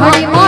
哎。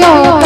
yo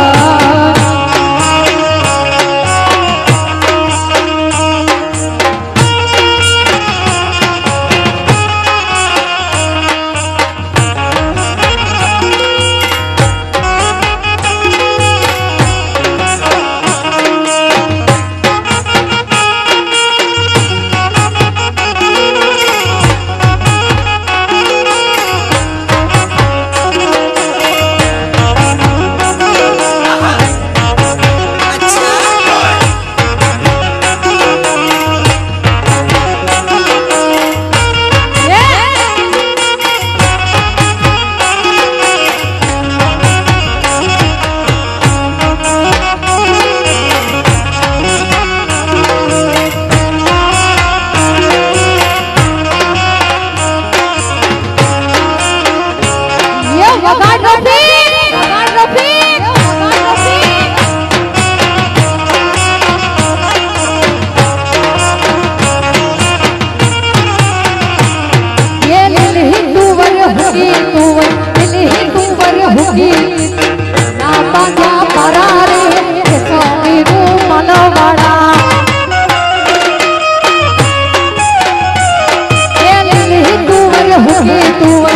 तू